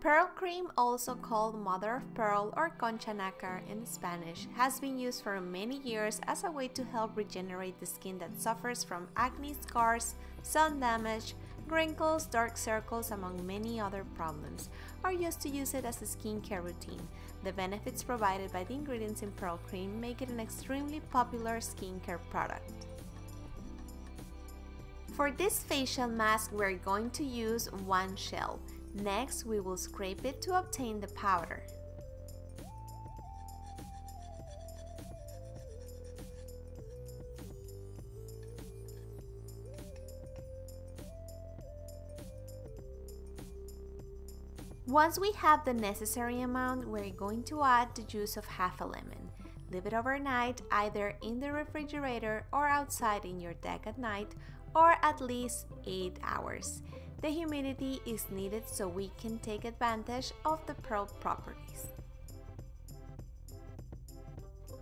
Pearl cream, also called mother of pearl or concha nácar in Spanish, has been used for many years as a way to help regenerate the skin that suffers from acne scars, sun damage, wrinkles, dark circles, among many other problems, or used to use it as a skincare routine. The benefits provided by the ingredients in Pearl cream make it an extremely popular skincare product. For this facial mask, we're going to use one shell. Next, we will scrape it to obtain the powder. Once we have the necessary amount, we're going to add the juice of half a lemon. Leave it overnight either in the refrigerator or outside in your deck at night or at least 8 hours. The humidity is needed so we can take advantage of the pearl properties.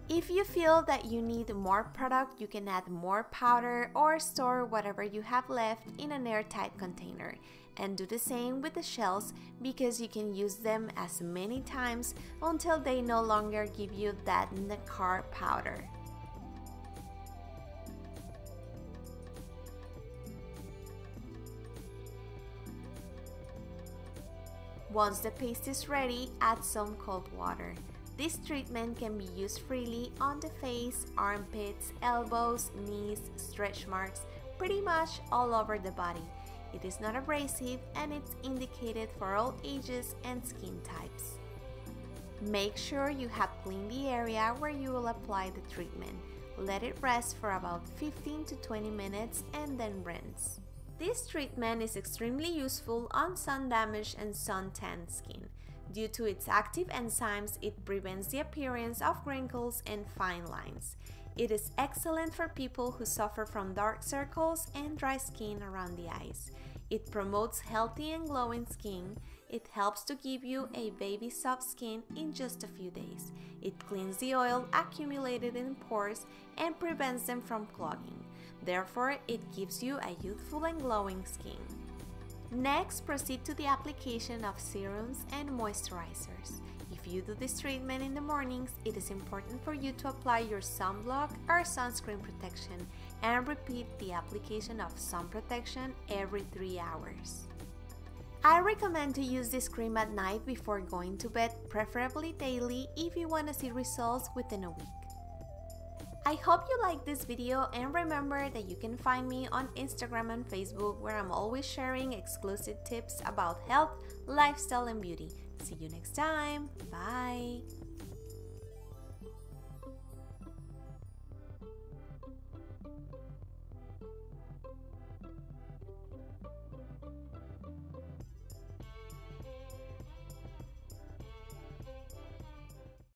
If you feel that you need more product, you can add more powder or store whatever you have left in an airtight container. And do the same with the shells because you can use them as many times until they no longer give you that nácar powder. Once the paste is ready, add some cold water. This treatment can be used freely on the face, armpits, elbows, knees, stretch marks, pretty much all over the body. It is not abrasive and it's indicated for all ages and skin types. Make sure you have cleaned the area where you will apply the treatment. Let it rest for about 15 to 20 minutes and then rinse. This treatment is extremely useful on sun-damaged and sun-tanned skin. Due to its active enzymes, it prevents the appearance of wrinkles and fine lines. It is excellent for people who suffer from dark circles and dry skin around the eyes. It promotes healthy and glowing skin. It helps to give you a baby soft skin in just a few days. It cleans the oil accumulated in pores and prevents them from clogging. Therefore, it gives you a youthful and glowing skin. Next, proceed to the application of serums and moisturizers. If you do this treatment in the mornings, it is important for you to apply your sunblock or sunscreen protection and repeat the application of sun protection every 3 hours. I recommend to use this cream at night before going to bed, preferably daily if you want to see results within a week. I hope you liked this video and remember that you can find me on Instagram and Facebook where I'm always sharing exclusive tips about health, lifestyle and beauty. See you next time. Bye!